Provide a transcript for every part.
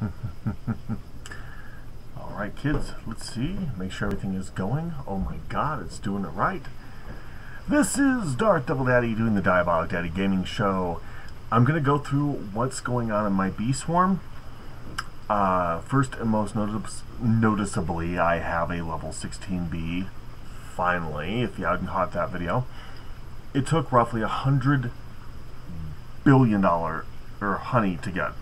Alright kids, let's see. Make sure everything is going. Oh my god, it's doing it right. This is Darth Devil Daddy doing the Diabolic Daddy Gaming Show. I'm going to go through what's going on in my bee swarm. Uh, first and most notice noticeably, I have a level 16 bee. Finally, if you hadn't caught that video. It took roughly a hundred billion dollar or honey to get.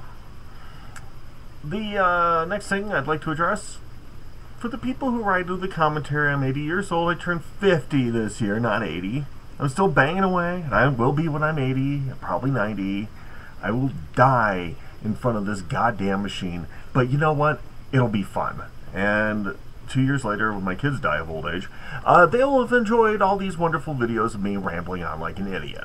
The uh, next thing I'd like to address for the people who write the commentary, I'm 80 years old. I turned 50 this year, not 80. I'm still banging away, and I will be when I'm 80, probably 90. I will die in front of this goddamn machine. But you know what? It'll be fun. And two years later, when my kids die of old age, uh, they'll have enjoyed all these wonderful videos of me rambling on like an idiot.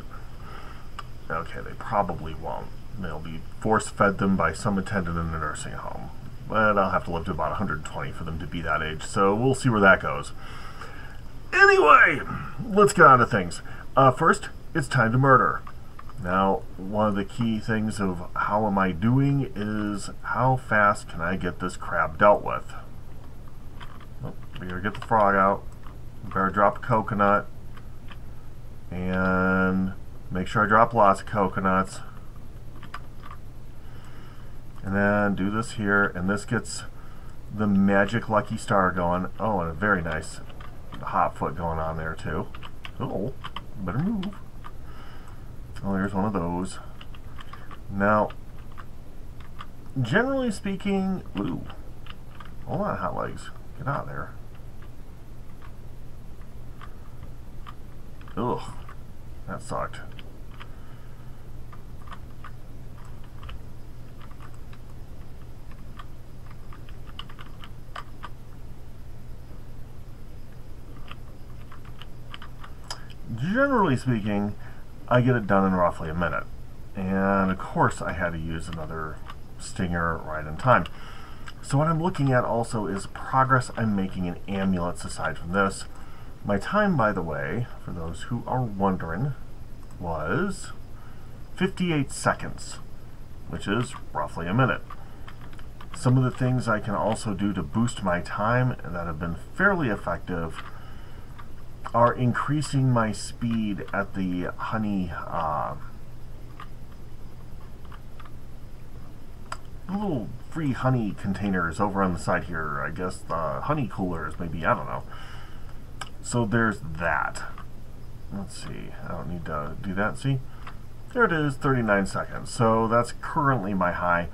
Okay, they probably won't. They'll be force-fed them by some attendant in a nursing home. But I'll have to live to about 120 for them to be that age, so we'll see where that goes. Anyway, let's get on to things. Uh, first, it's time to murder. Now, one of the key things of how am I doing is how fast can I get this crab dealt with? Oh, we gotta get the frog out. Better drop a coconut. And make sure I drop lots of coconuts and then do this here and this gets the magic lucky star going. Oh and a very nice hot foot going on there too. Oh better move. Oh there's one of those. Now generally speaking ooh hold on hot legs. Get out of there. Ugh that sucked generally speaking, I get it done in roughly a minute. And of course, I had to use another stinger right in time. So what I'm looking at also is progress I'm making in amulets aside from this. My time, by the way, for those who are wondering, was 58 seconds, which is roughly a minute. Some of the things I can also do to boost my time that have been fairly effective are increasing my speed at the honey uh, little free honey containers over on the side here I guess the honey coolers maybe I don't know. So there's that. Let's see I don't need to do that see? There it is 39 seconds. So that's currently my high.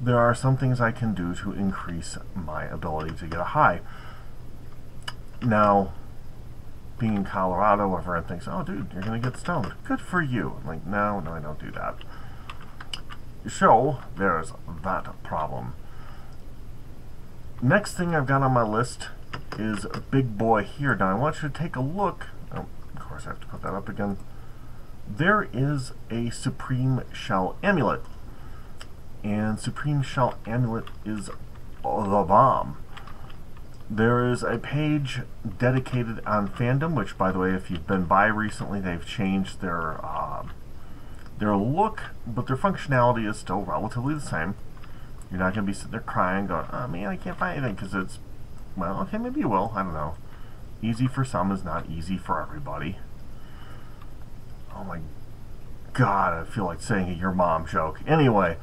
There are some things I can do to increase my ability to get a high. Now being in Colorado, everyone thinks, oh, dude, you're going to get stoned. Good for you. I'm like, no, no, I don't do that. So, there's that problem. Next thing I've got on my list is big boy here. Now, I want you to take a look. Oh, of course, I have to put that up again. There is a Supreme Shell Amulet. And Supreme Shell Amulet is the bomb. There is a page dedicated on fandom, which, by the way, if you've been by recently, they've changed their uh, their look, but their functionality is still relatively the same. You're not going to be sitting there crying, going, "Oh man, I can't find anything," because it's well, okay, maybe you will. I don't know. Easy for some is not easy for everybody. Oh my god, I feel like saying a your mom joke. Anyway,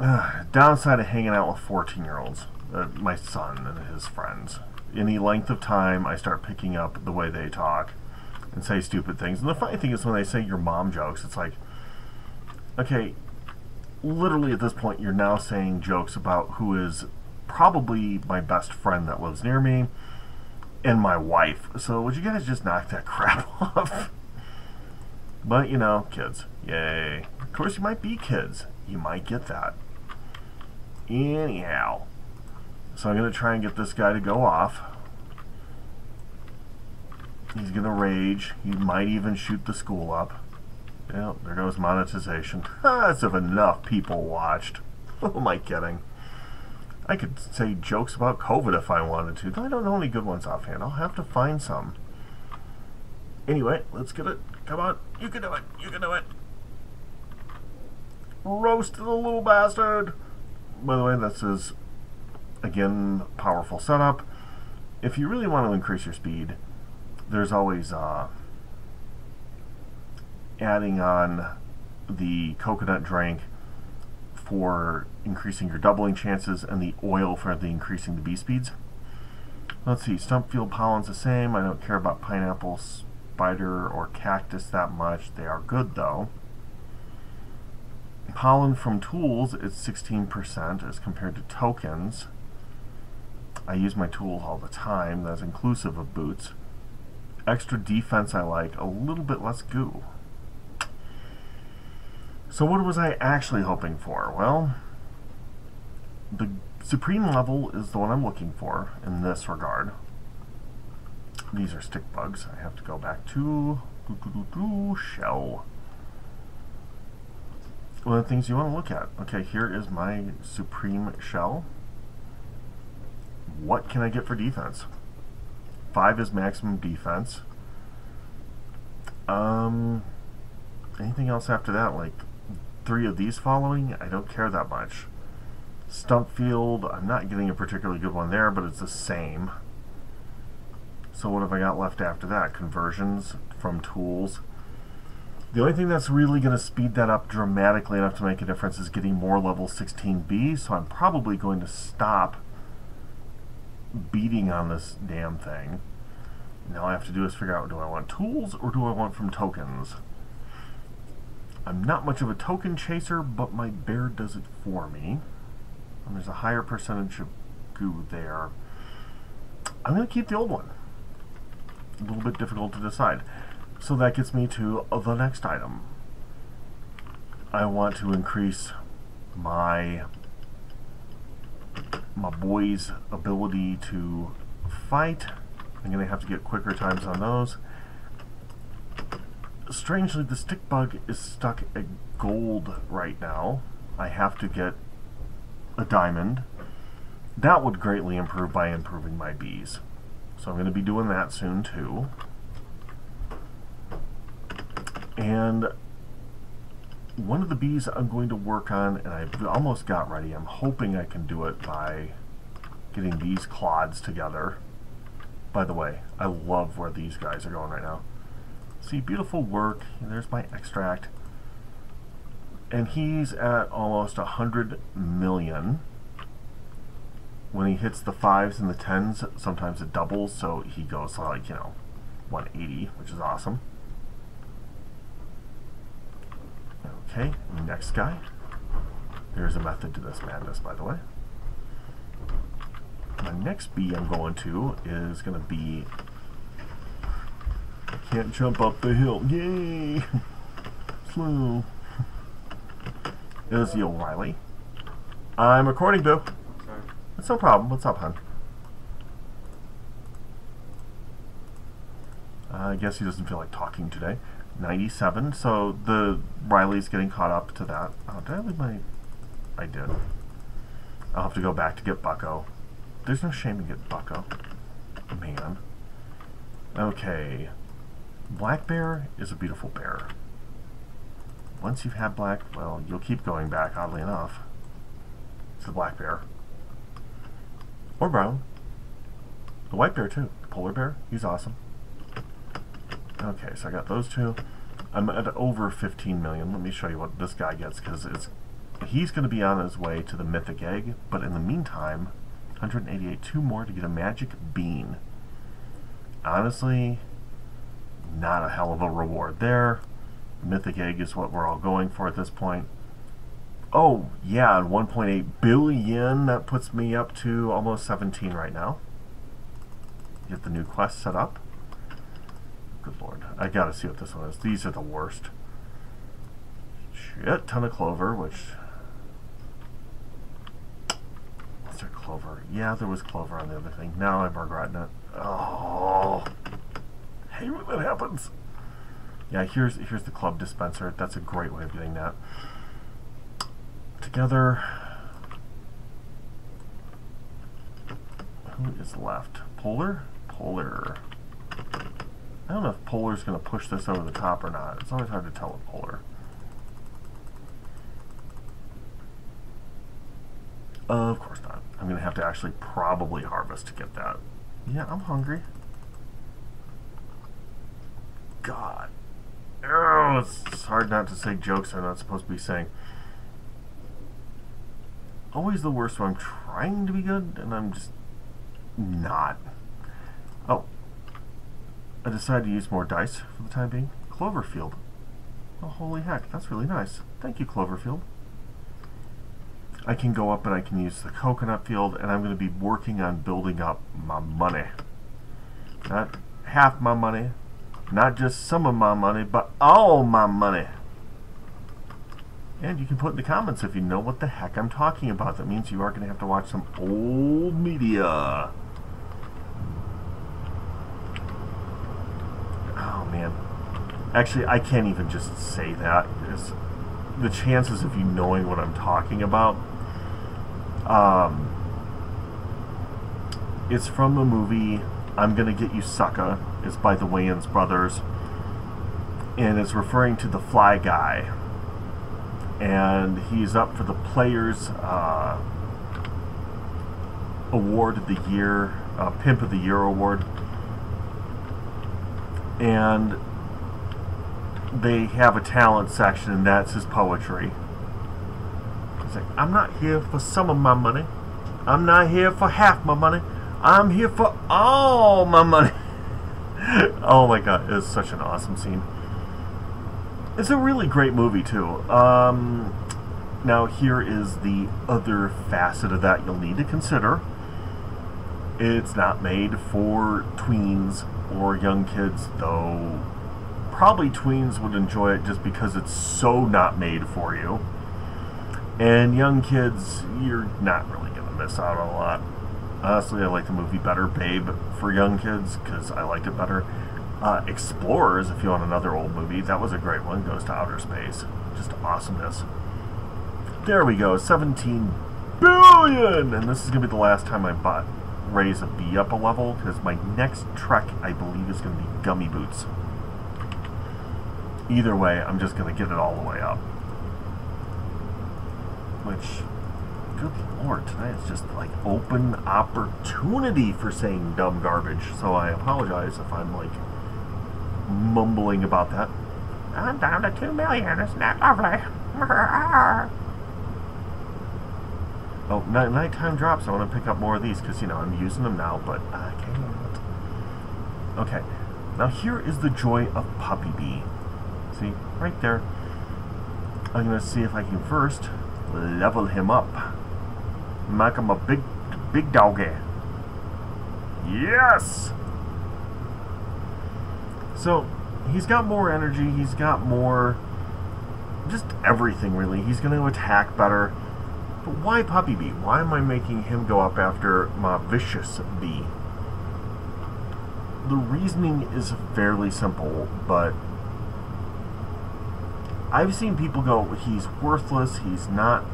uh, downside of hanging out with 14 year olds uh, my son and his friends. Any length of time, I start picking up the way they talk and say stupid things. And the funny thing is, when they say your mom jokes, it's like, okay, literally at this point, you're now saying jokes about who is probably my best friend that lives near me and my wife. So would you guys just knock that crap off? but you know, kids, yay. Of course, you might be kids. You might get that. Anyhow. So I'm going to try and get this guy to go off. He's going to rage. He might even shoot the school up. Yep, there goes monetization. That's if enough people watched. Who am I kidding? I could say jokes about COVID if I wanted to. I don't know any good ones offhand. I'll have to find some. Anyway, let's get it. Come on. You can do it. You can do it. Roast the little bastard. by the way, this is again powerful setup. If you really want to increase your speed, there's always uh, adding on the coconut drink for increasing your doubling chances and the oil for the increasing the bee speeds. Let's see, stump field pollen's the same. I don't care about pineapple, spider, or cactus that much. They are good though. Pollen from tools is 16% as compared to tokens. I use my tools all the time. That's inclusive of boots. Extra defense I like. A little bit less goo. So what was I actually hoping for? Well, the supreme level is the one I'm looking for in this regard. These are stick bugs. I have to go back to doo, doo, doo, shell. One of the things you want to look at. Okay, here is my supreme shell. What can I get for defense? Five is maximum defense. Um, anything else after that? Like three of these following, I don't care that much. Stump Field, I'm not getting a particularly good one there, but it's the same. So what have I got left after that? Conversions from tools. The only thing that's really going to speed that up dramatically enough to make a difference is getting more level 16B, so I'm probably going to stop beating on this damn thing. Now I have to do is figure out, do I want tools or do I want from tokens? I'm not much of a token chaser, but my bear does it for me. And there's a higher percentage of goo there. I'm going to keep the old one. A little bit difficult to decide. So that gets me to the next item. I want to increase my my boy's ability to fight. I'm going to have to get quicker times on those. Strangely, the stick bug is stuck at gold right now. I have to get a diamond. That would greatly improve by improving my bees. So I'm going to be doing that soon too. And one of the bees I'm going to work on, and I've almost got ready, I'm hoping I can do it by getting these clods together. By the way, I love where these guys are going right now. See, beautiful work. There's my extract. And he's at almost a 100 million. When he hits the fives and the tens, sometimes it doubles, so he goes like, you know, 180, which is awesome. Okay, next guy. There's a method to this madness, by the way. My next bee I'm going to is going to be... I can't jump up the hill. Yay! Slow. Is the O'Reilly. I'm recording, Boo. Sorry. It's no problem. What's up, hon? I guess he doesn't feel like talking today. 97, so the Riley's getting caught up to that. Oh, did I leave my... I did. I'll have to go back to get Bucko. There's no shame in getting Bucko. Man. Okay. Black bear is a beautiful bear. Once you've had black, well, you'll keep going back, oddly enough. It's the black bear. Or brown. The white bear, too. The polar bear, he's awesome. Okay, so I got those two. I'm at over 15 million. Let me show you what this guy gets, because it's he's going to be on his way to the mythic egg, but in the meantime, 188, two more to get a magic bean. Honestly, not a hell of a reward there. Mythic egg is what we're all going for at this point. Oh, yeah, and 1.8 billion, that puts me up to almost 17 right now. Get the new quest set up. Good lord. I gotta see what this one is. These are the worst. Shit, ton of clover, which... Was there clover? Yeah, there was clover on the other thing. Now I'm regretting it. Oh. Hate when that happens. Yeah, here's here's the club dispenser. That's a great way of getting that. Together. Who is left? Polar? Polar. I don't know if Polar's going to push this over the top or not. It's always hard to tell with Polar. Of course not. I'm going to have to actually probably harvest to get that. Yeah, I'm hungry. God. Oh, it's hard not to say jokes I'm not supposed to be saying. Always the worst when I'm trying to be good and I'm just not. Oh. I decided to use more dice for the time being. Cloverfield. Oh, holy heck, that's really nice. Thank you, Cloverfield. I can go up and I can use the coconut field, and I'm going to be working on building up my money. Not half my money, not just some of my money, but all my money. And you can put in the comments if you know what the heck I'm talking about. That means you are going to have to watch some old media. Oh, man. Actually, I can't even just say that. It's, the chances of you knowing what I'm talking about. Um, it's from the movie I'm Gonna Git You Sucka. It's by the Wayans brothers. And it's referring to the Fly Guy. And he's up for the Players uh, Award of the Year, uh, Pimp of the Year Award. And they have a talent section, and that's his poetry. He's like, I'm not here for some of my money. I'm not here for half my money. I'm here for all my money. oh my god, it's such an awesome scene. It's a really great movie, too. Um, now, here is the other facet of that you'll need to consider. It's not made for tweens or young kids, though probably tweens would enjoy it just because it's so not made for you. And young kids, you're not really going to miss out on a lot. Honestly, I like the movie better, Babe, for young kids because I liked it better. Uh, Explorers, if you want another old movie, that was a great one. Goes to outer space. Just awesomeness. There we go, 17 billion! And this is going to be the last time I bought raise a B up a level because my next trek, I believe, is going to be Gummy Boots. Either way, I'm just going to get it all the way up. Which, good lord, tonight is just like open opportunity for saying dumb garbage. So I apologize if I'm like mumbling about that. I'm down to two million. Isn't that lovely? oh, night nighttime drops. I want to pick up more of these because, you know, I'm using them now, but I can't. Okay. Now here is the joy of Puppy Bee. See, right there. I'm going to see if I can first level him up. Make him a big, big doggy. Yes! So, he's got more energy, he's got more, just everything really. He's going to attack better. But why Puppy Bee? Why am I making him go up after my Vicious Bee? The reasoning is fairly simple, but I've seen people go, he's worthless, he's not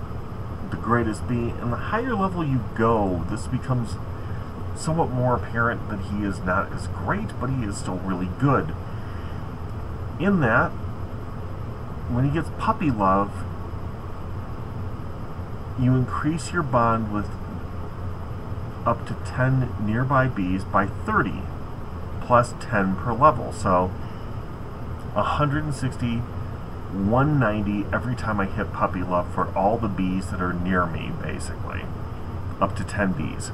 the greatest bee. And the higher level you go, this becomes somewhat more apparent that he is not as great, but he is still really good. In that, when he gets puppy love, you increase your bond with up to 10 nearby bees by 30, plus 10 per level. So, 160 190 every time I hit puppy love for all the bees that are near me, basically. Up to 10 bees.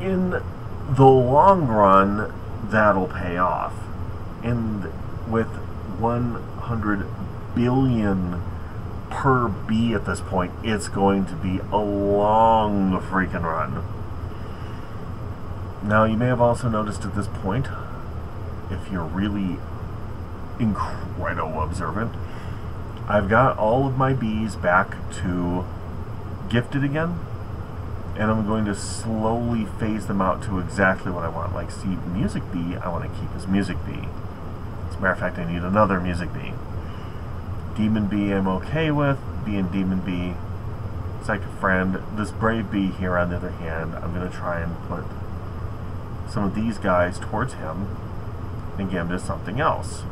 In the long run, that'll pay off. And with 100 billion per bee at this point, it's going to be a long freaking run. Now, you may have also noticed at this point, if you're really incredible observant. I've got all of my bees back to gifted again, and I'm going to slowly phase them out to exactly what I want. Like, see, music bee, I want to keep as music bee. As a matter of fact, I need another music bee. Demon bee, I'm okay with. Being demon bee, it's like a friend. This brave bee here, on the other hand, I'm going to try and put some of these guys towards him and give him to something else.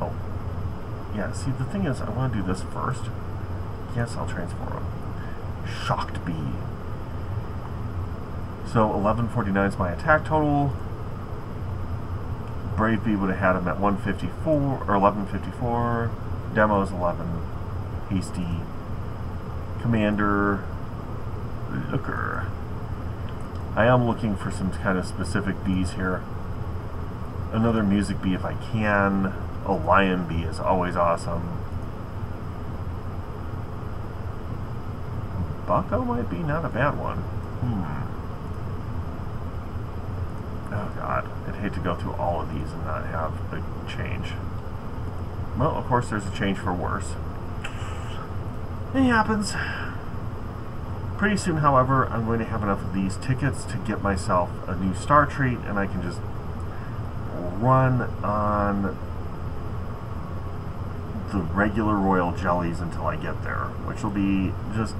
Oh. Yeah, see, the thing is, I want to do this first. Yes, I'll transform him. Shocked Bee. So 1149 is my attack total. Brave Bee would have had him at 154 or 1154. Demos 11. Hasty. Commander. Looker. I am looking for some kind of specific bees here. Another music bee if I can. A lion bee is always awesome. Bucko might be not a bad one. Hmm. Oh god, hate to go through all of these and not have a change. Well, of course there's a change for worse. It happens. Pretty soon, however, I'm going to have enough of these tickets to get myself a new Star Treat, and I can just run on the regular royal jellies until I get there, which will be just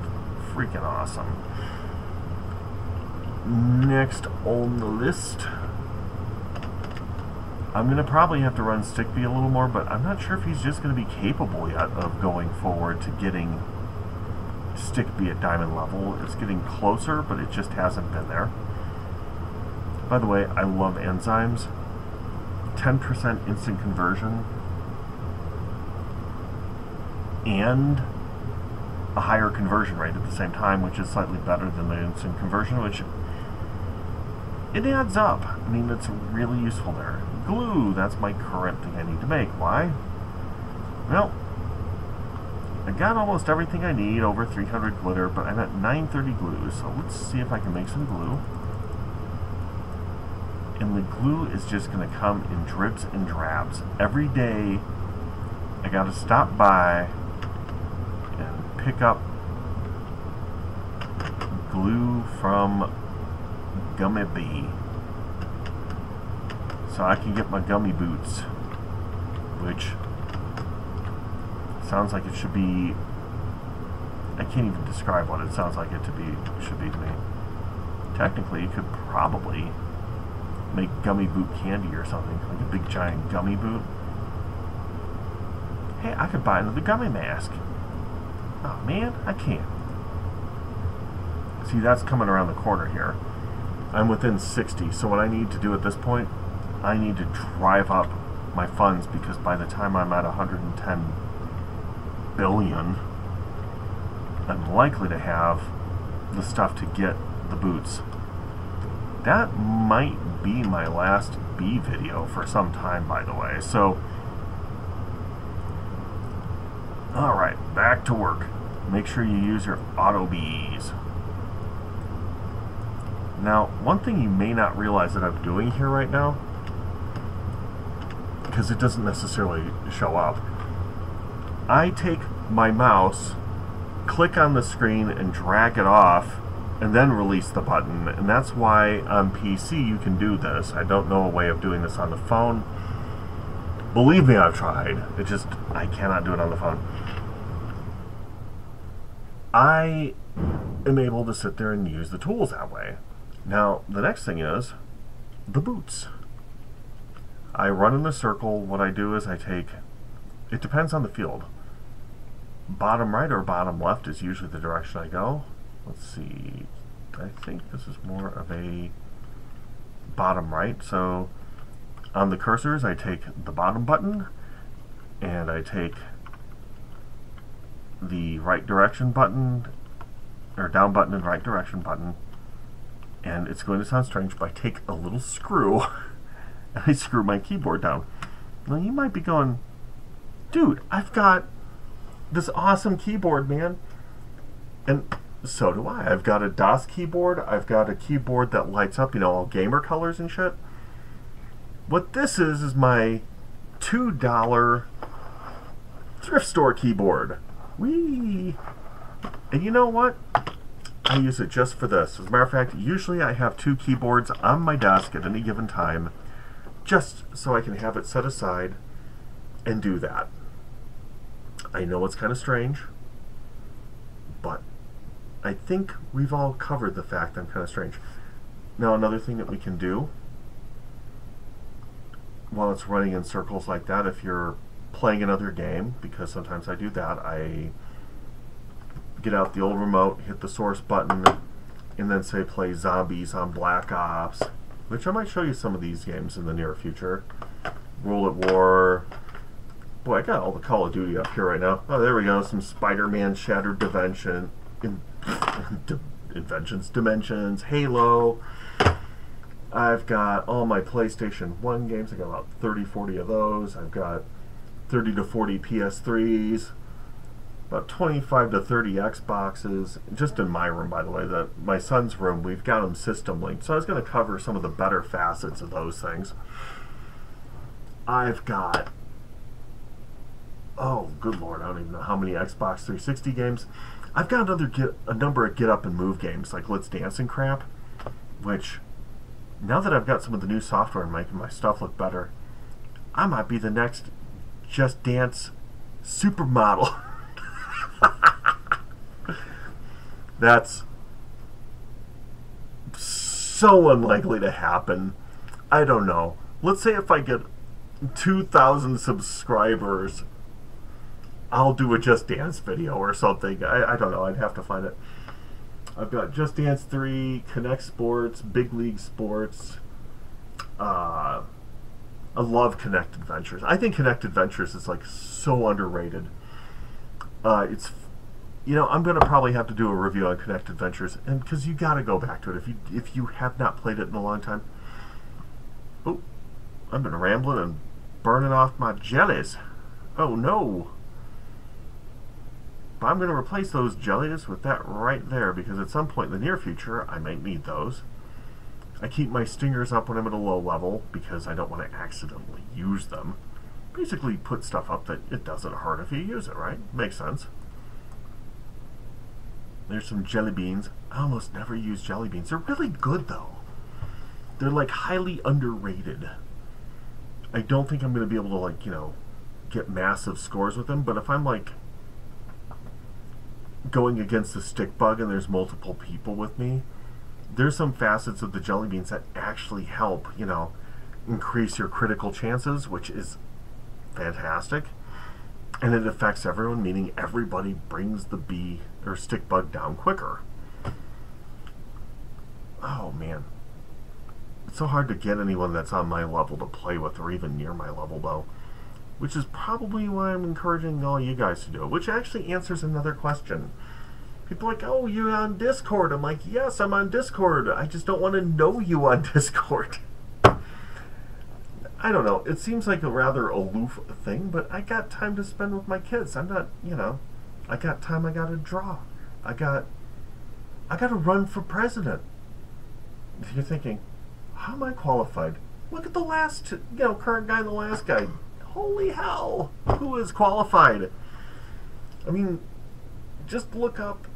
freaking awesome. Next on the list, I'm going to probably have to run Stickbee a little more, but I'm not sure if he's just going to be capable yet of going forward to getting Stickbee at diamond level. It's getting closer, but it just hasn't been there. By the way, I love enzymes. 10% instant conversion and a higher conversion rate at the same time, which is slightly better than the instant conversion, which it adds up. I mean, it's really useful there. Glue, that's my current thing I need to make. Why? Well, I got almost everything I need, over 300 glitter, but I'm at 930 glue, so let's see if I can make some glue. And the glue is just going to come in drips and drabs. Every day, I got to stop by and pick up glue from Gummy Bee so I can get my gummy boots which sounds like it should be I can't even describe what it sounds like it to be should be to me. Technically you could probably make gummy boot candy or something like a big giant gummy boot. Hey I could buy another gummy mask. Oh man I can't. See that's coming around the corner here. I'm within 60, so what I need to do at this point, I need to drive up my funds because by the time I'm at 110 billion, I'm likely to have the stuff to get the boots. That might be my last B video for some time, by the way. So, alright, back to work. Make sure you use your auto bees. Now, one thing you may not realize that I'm doing here right now, because it doesn't necessarily show up, I take my mouse, click on the screen, and drag it off, and then release the button. And that's why on PC you can do this. I don't know a way of doing this on the phone. Believe me, I've tried. It just, I cannot do it on the phone. I am able to sit there and use the tools that way. Now, the next thing is the boots. I run in a circle. What I do is I take, it depends on the field. Bottom right or bottom left is usually the direction I go. Let's see. I think this is more of a bottom right. So on the cursors, I take the bottom button and I take the right direction button or down button and right direction button and it's going to sound strange, but I take a little screw I screw my keyboard down. Now you might be going, dude, I've got this awesome keyboard, man. And so do I. I've got a Das Keyboard. I've got a keyboard that lights up, you know, all gamer colors and shit. What this is, is my $2 thrift store keyboard. Whee! And you know what? I use it just for this. As a matter of fact, usually I have two keyboards on my desk at any given time, just so I can have it set aside and do that. I know it's kind of strange, but I think we've all covered the fact I'm kind of strange. Now, another thing that we can do while it's running in circles like that, if you're playing another game, because sometimes I do that, I get out the old remote, hit the source button, and then say play zombies on Black Ops, which I might show you some of these games in the near future. World at War. Boy, I got all the Call of Duty up here right now. Oh, there we go. Some Spider-Man Shattered Dimension. In, inventions, Dimensions, Halo. I've got all my PlayStation 1 games. I got about 30, 40 of those. I've got 30 to 40 PS3s about 25 to 30 Xboxes, just in my room, by the way. The, my son's room, we've got them system linked. So I was going to cover some of the better facets of those things. I've got, oh, good lord, I don't even know how many Xbox 360 games. I've got another get, a number of get up and move games, like Let's Dance and crap, which, now that I've got some of the new software making my stuff look better, I might be the next Just Dance supermodel. That's so unlikely to happen. I don't know. Let's say if I get 2,000 subscribers, I'll do a Just Dance video or something. I, I don't know. I'd have to find it. I've got Just Dance 3, Kinect Sports, Big League Sports. Uh, I love Kinect Adventures. I think Kinect Adventures is like so underrated. Uh, it's you know, I'm going to probably have to do a review on Kinect Adventures, and because you got to go back to it if you if you have not played it in a long time. Oh, I've been rambling and burning off my jellies. Oh no! But I'm going to replace those jellies with that right there because at some point in the near future I might need those. I keep my stingers up when I'm at a low level because I don't want to accidentally use them. Basically, put stuff up that it doesn't hurt if you use it, right? Makes sense. There's some jelly beans. I almost never use jelly beans. They're really good though. They're like highly underrated. I don't think I'm going to be able to like, you know, get massive scores with them, but if I'm like going against the stick bug and there's multiple people with me, there's some facets of the jelly beans that actually help, you know, increase your critical chances, which is fantastic. And it affects everyone, meaning everybody brings the bee or stick bug down quicker. Oh man. It's so hard to get anyone that's on my level to play with or even near my level though. Which is probably why I'm encouraging all you guys to do it, which actually answers another question. People are like, oh, you're on Discord. I'm like, yes, I'm on Discord. I just don't want to know you on Discord. I don't know. It seems like a rather aloof thing, but I got time to spend with my kids. I'm not, you know, I got time I got to draw. I got I got to run for president. If you're thinking, how am I qualified? Look at the last, you know, current guy and the last guy. Holy hell, who is qualified? I mean, just look up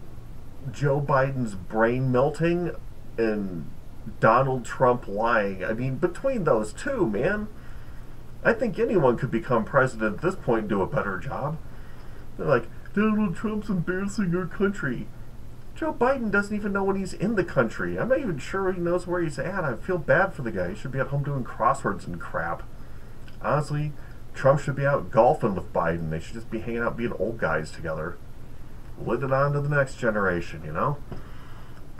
Joe Biden's brain melting and Donald Trump lying. I mean, between those two, man, I think anyone could become president at this point and do a better job. They're like, Donald Trump's embarrassing our country. Joe Biden doesn't even know when he's in the country. I'm not even sure he knows where he's at. I feel bad for the guy. He should be at home doing crosswords and crap. Honestly, Trump should be out golfing with Biden. They should just be hanging out being old guys together. Let it on to the next generation, you know?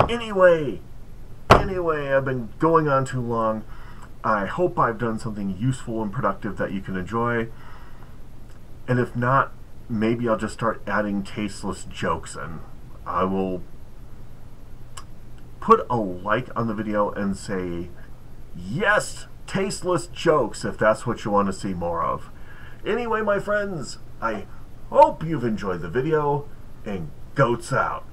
Anyway, anyway, I've been going on too long. I hope I've done something useful and productive that you can enjoy. And if not, maybe I'll just start adding tasteless jokes in. I will put a like on the video and say, yes, tasteless jokes if that's what you want to see more of. Anyway, my friends, I hope you've enjoyed the video, and goats out.